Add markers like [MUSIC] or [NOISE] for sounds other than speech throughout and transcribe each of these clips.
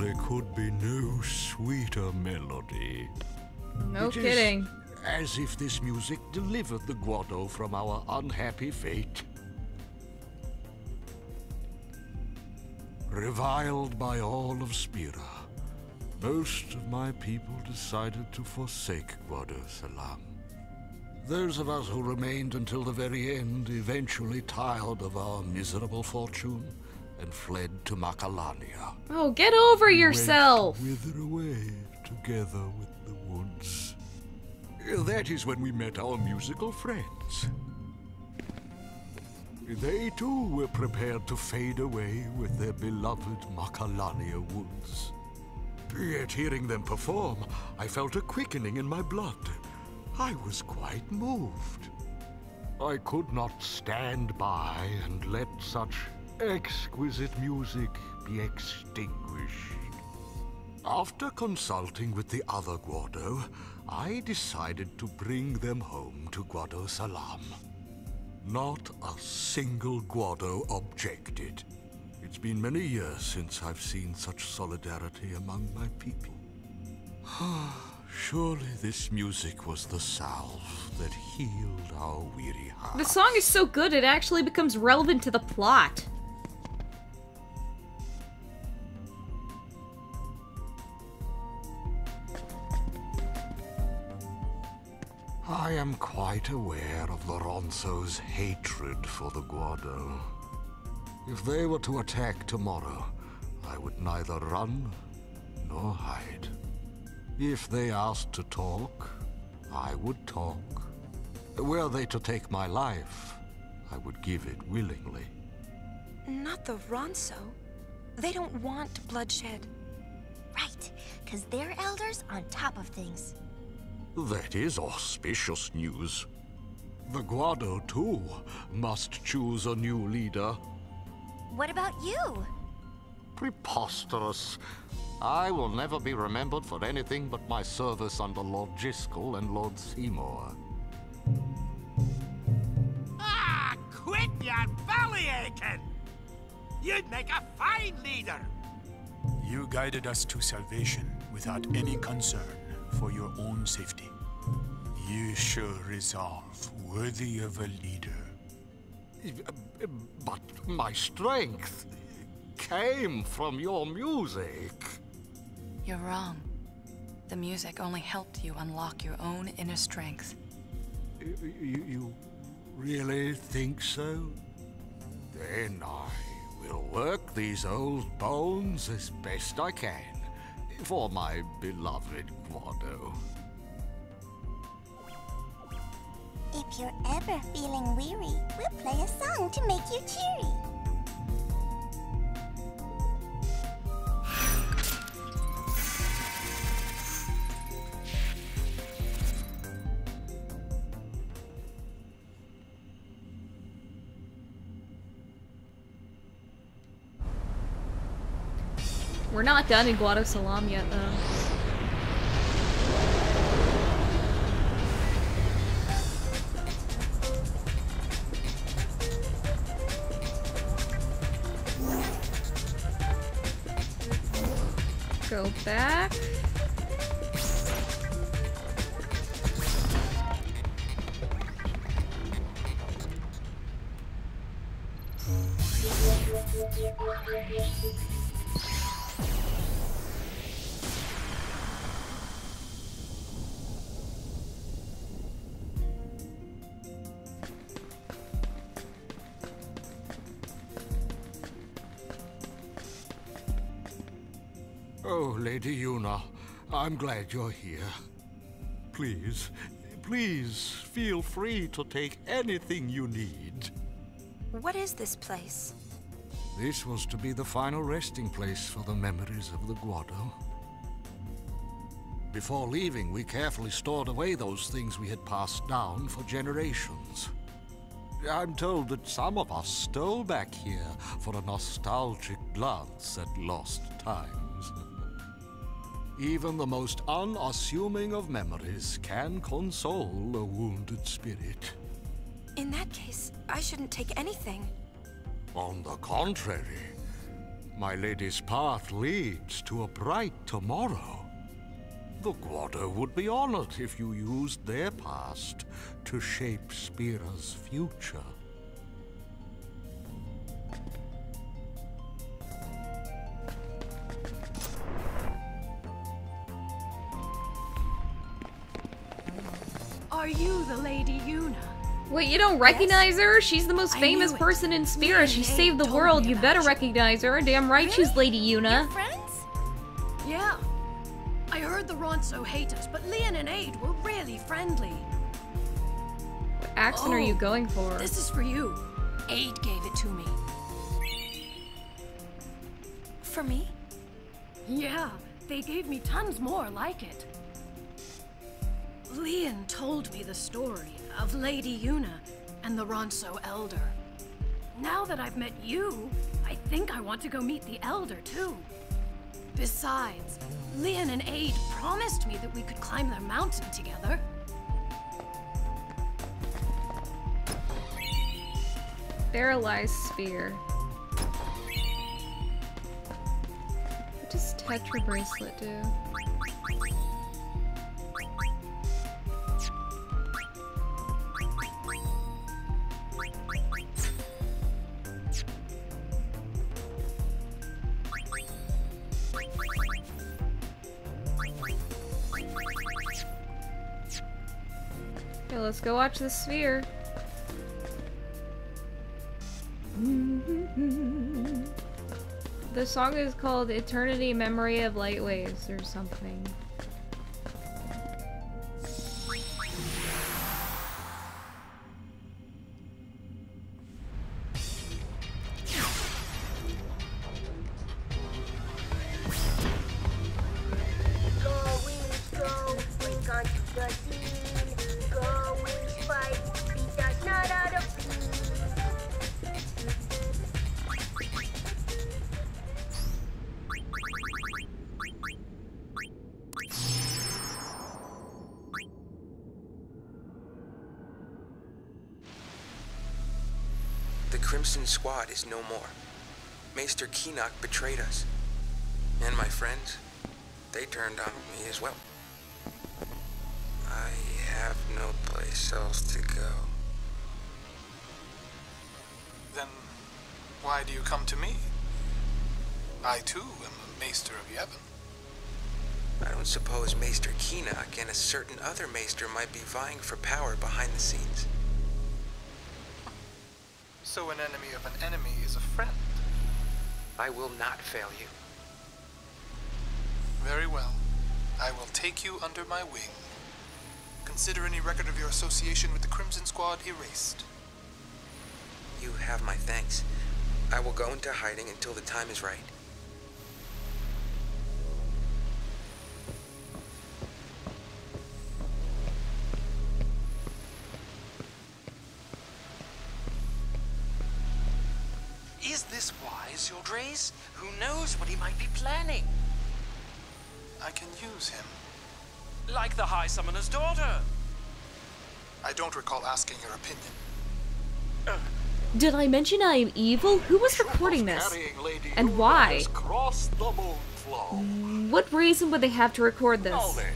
there could be no sweeter melody. No It kidding. As if this music delivered the Guado from our unhappy fate. Reviled by all of Spira, most of my people decided to forsake Guadosalam. Those of us who remained until the very end eventually tired of our miserable fortune and fled to Macalania. Oh, get over yourself. Wither away together with the woods. That is when we met our musical friends. They too were prepared to fade away with their beloved Macalania woods. Yet hearing them perform, I felt a quickening in my blood. I was quite moved. I could not stand by and let such exquisite music be extinguished. After consulting with the other Guado, I decided to bring them home to Guadosalam. Not a single Guado objected. It's been many years since I've seen such solidarity among my people. [SIGHS] Surely this music was the salve that healed our weary hearts. The song is so good it actually becomes relevant to the plot. Quite aware of the Ronso's hatred for the Guado. If they were to attack tomorrow, I would neither run nor hide. If they asked to talk, I would talk. Were they to take my life, I would give it willingly. Not the Ronso. They don't want bloodshed. Right, because they're elders on top of things. That is auspicious news. The Guado, too, must choose a new leader. What about you? Preposterous. I will never be remembered for anything but my service under Lord Jyscal and Lord Seymour. Ah, quit your belly aching! You'd make a fine leader! You guided us to salvation without any concern for your own safety. You show resolve worthy of a leader. But my strength came from your music. You're wrong. The music only helped you unlock your own inner strength. You, you, you really think so? Then I will work these old bones as best I can for my beloved Guado. If you're ever feeling weary, we'll play a song to make you cheery. Done in Guadosalam yet, though. Go back. Lady Yuna, I'm glad you're here. Please, please feel free to take anything you need. What is this place? This was to be the final resting place for the memories of the Guado. Before leaving, we carefully stored away those things we had passed down for generations. I'm told that some of us stole back here for a nostalgic glance at lost times. Even the most unassuming of memories can console a wounded spirit. In that case, I shouldn't take anything. On the contrary, My lady's path leads to a bright tomorrow. The Guado would be honored if you used their past to shape Spira's future. Wait, you don't recognize her? She's the most I famous person in Spira. She saved the world. You better you. recognize her. Damn right she's Lady Your friends? Yeah. I heard the Ronso hate us, but Lian and Ayde were really friendly. What accent are you Oh, going for? This is for you. Ayde gave it to me. For me? Yeah, they gave me tons more like it. Lian told me the story of Lady Yuna and the Ronso Elder. Now that I've met you, I think I want to go meet the Elder too. Besides, Lian and Ayde promised me that we could climb their mountain together. Paralyzed sphere. What does Tetra bracelet do? Okay, let's go watch the sphere. The song is called Eternity Memory of Light Waves or something. Crimson Squad is no more. Maester Kinoc betrayed us. And my friends, they turned on me as well. I have no place else to go. Then why do you come to me? I too am a Maester of Yevon. I don't suppose Maester Kinoc and a certain other Maester might be vying for power behind the scenes. So an enemy of an enemy is a friend. I will not fail you. Very well. I will take you under my wing. Consider any record of your association with the Crimson Squad erased. You have my thanks. I will go into hiding until the time is right. Wise. Who knows what he might be planning? I can use him. Like the High Summoner's daughter. I don't recall asking your opinion. Did I mention I am evil? Who was recording this? And why? has crossed the moon flow. What reason would they have to record this? Now this? then,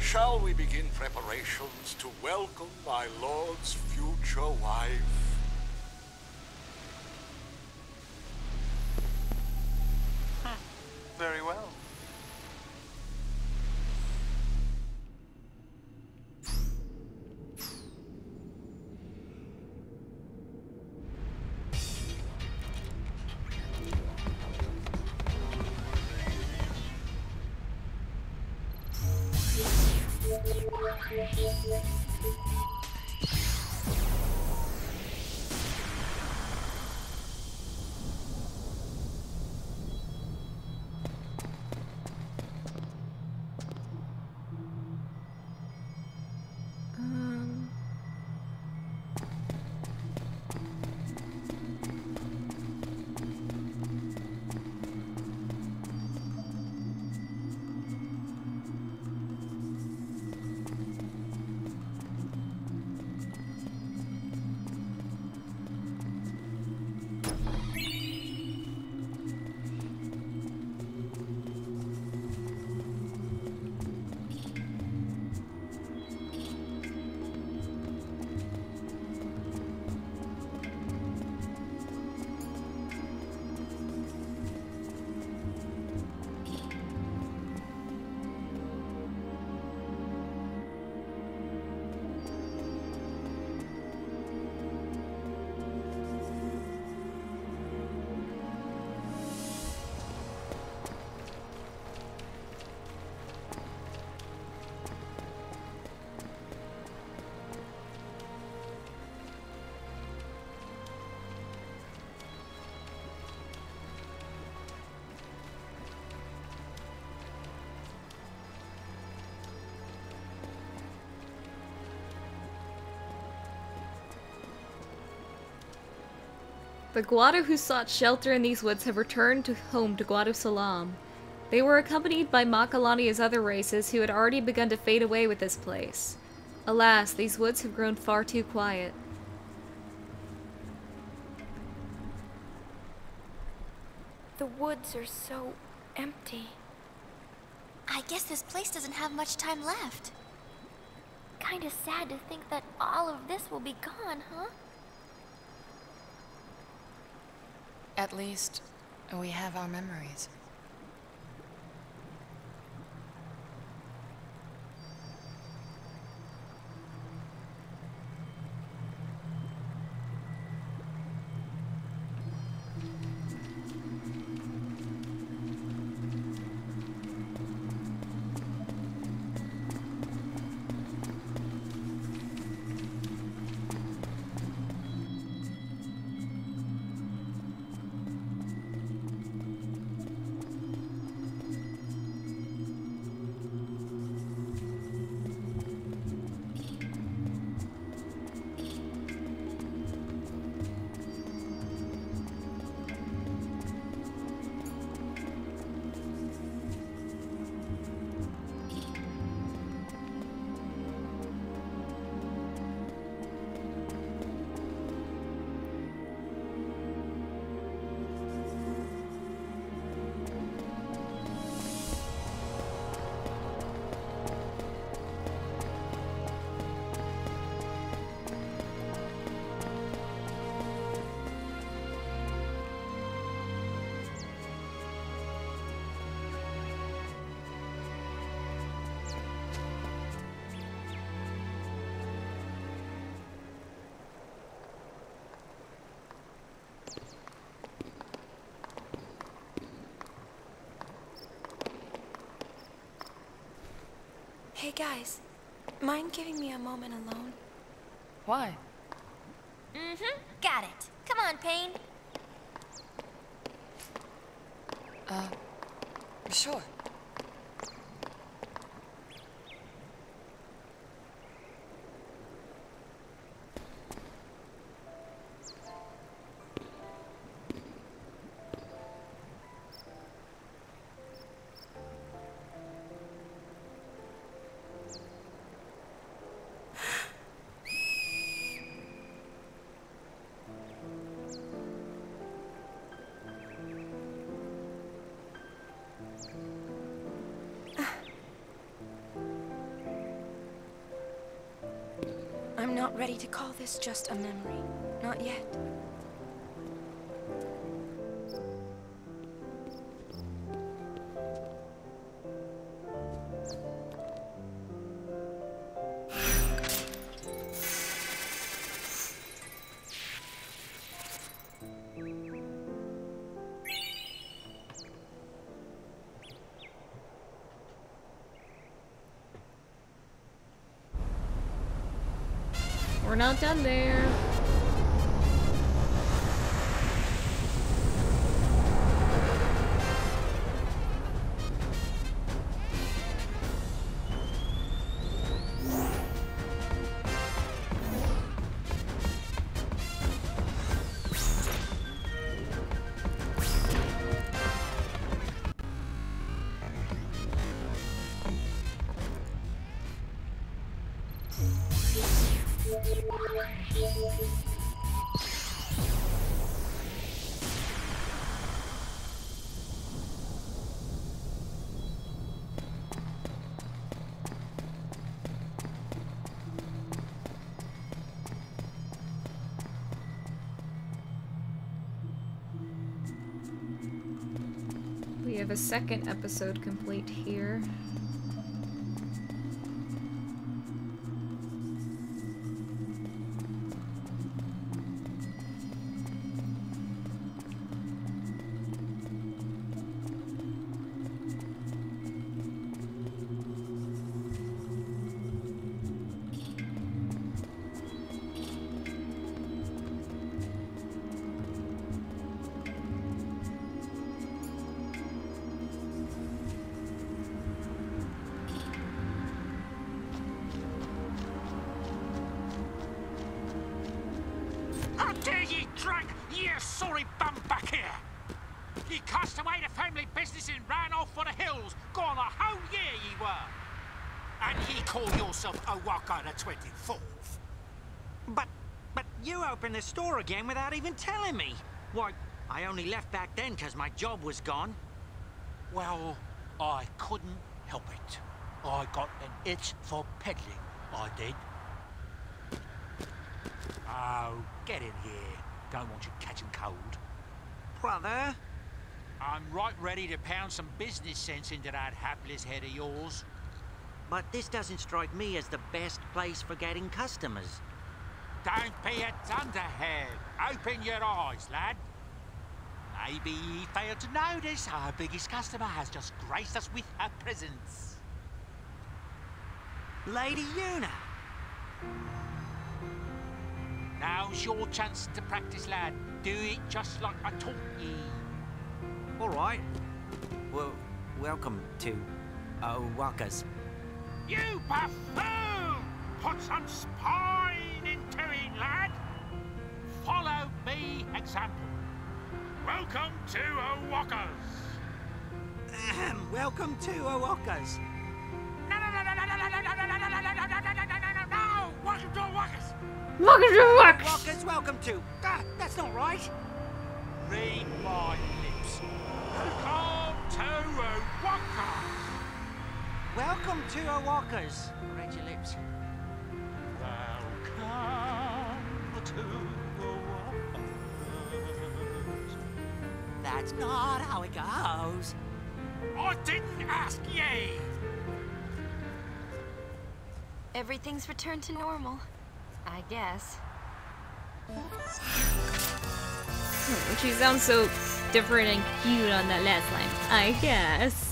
shall we begin preparations to welcome my lord's future wife? The Guado who sought shelter in these woods have returned to home to Guadosalam. They were accompanied by Macalania's other races who had already begun to fade away with this place. Alas, these woods have grown far too quiet. The woods are so empty. I guess this place doesn't have much time left. Kinda sad to think that all of this will be gone, huh? At least, we have our memories. Guys, mind giving me a moment alone? Why? Mm-hmm. Got it. Come on, Paine. Uh, sure. I'm not ready to call this just a memory. Not yet. We're not done there. We have a second episode complete here. How dare ye drag ye sorry bum back here! You cast away the family business and ran off for the hills. Gone a whole year ye were. And ye call yourself a O'aka the 24th. But, but you opened the store again without even telling me. Why, I only left back then because my job was gone. Well, I couldn't help it. I got an itch for peddling, I did. Oh, get in here. Don't want you catching cold. Brother? I'm right ready to pound some business sense into that hapless head of yours. But this doesn't strike me as the best place for getting customers. Don't be a dunderhead. Open your eyes, lad. Maybe ye failed to notice our biggest customer has just graced us with her presence. Lady Yuna! Now's your chance to practice, lad. Do it just like I taught ye. All right. Well, welcome to O'aka's. You buffoon! Put some spine into it, lad. Follow me example. Welcome to. Ahem, welcome to O'aka's. No, no, no, no, no, no, no, no, no, no, no, no, no, no, no, no, no, no, no, no! Welcome to O'aka's. Welcome to O'aka's. O'aka's, welcome to. Ah, that's not right. Read my lips. Come to O'aka's. Welcome to O'aka's. Read your lips. Welcome to O'aka's. That's not how it goes. I didn't ask ye. Everything's returned to normal. I guess. Hmm, she sounds so different and cute on that last line. I guess.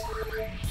podcast.